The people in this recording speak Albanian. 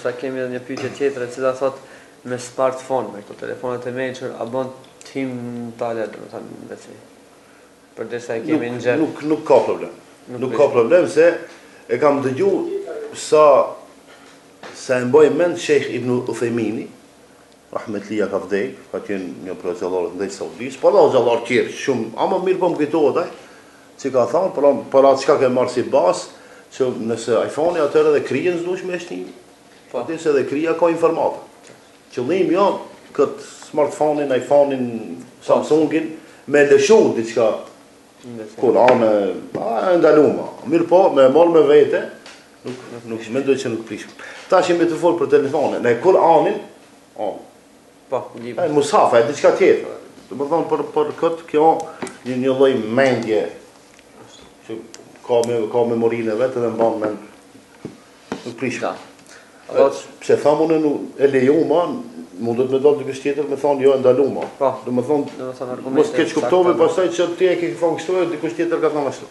Tash kemi edhe një pyetje tjetër e cila thot me smartphone, me këto telefonat e mençur, a bën t'hijmë n'toalet, do të thënë, me si. Përderisa e kemi në xhep. Nuk nuk ka problem. Nuk, nuk ka problem se e kam dëgju sa sa e mboj mend Sheikh Ibn Uthaymini Rahmetlija ka vdek, ka qen një prej hoxhallarëve të mëdhenj të Saudisë, po edhe hoxhallarë tjerë shumë, ama mirëpo më kujtohet ai që ka thënë për atë për atë çka e marrë si bazë, që nëse iPhone-i atëherë edhe kryen s'duhesh me e shti. Po atë se edhe kryja ka informata. Qëllimi jo, kët smartphone-in, iPhone-in, Samsung-in me lëshu diçka Kur'an, e ndalume. Mirëpo, me e marrë me vete, nuk, nuk mendoj që nuk prish. Tash jemi tu folë për telefon, në Kur'anin, o, po, e mus'hafi, e diçka tjetër. Domethonë për, për këtë, kjo një një lloj mendje, që ka, me, ka memorien e vet dhe mban me Nuk prish ka. A pse thamë unë e lejume, mundet me dalë dikush tjetër me thonë jo e ndalume. Po. Domethonë, mos keqkuptohet pastaj që ti e ke thonë kështu e dikush tjetër ka thonë ashtu.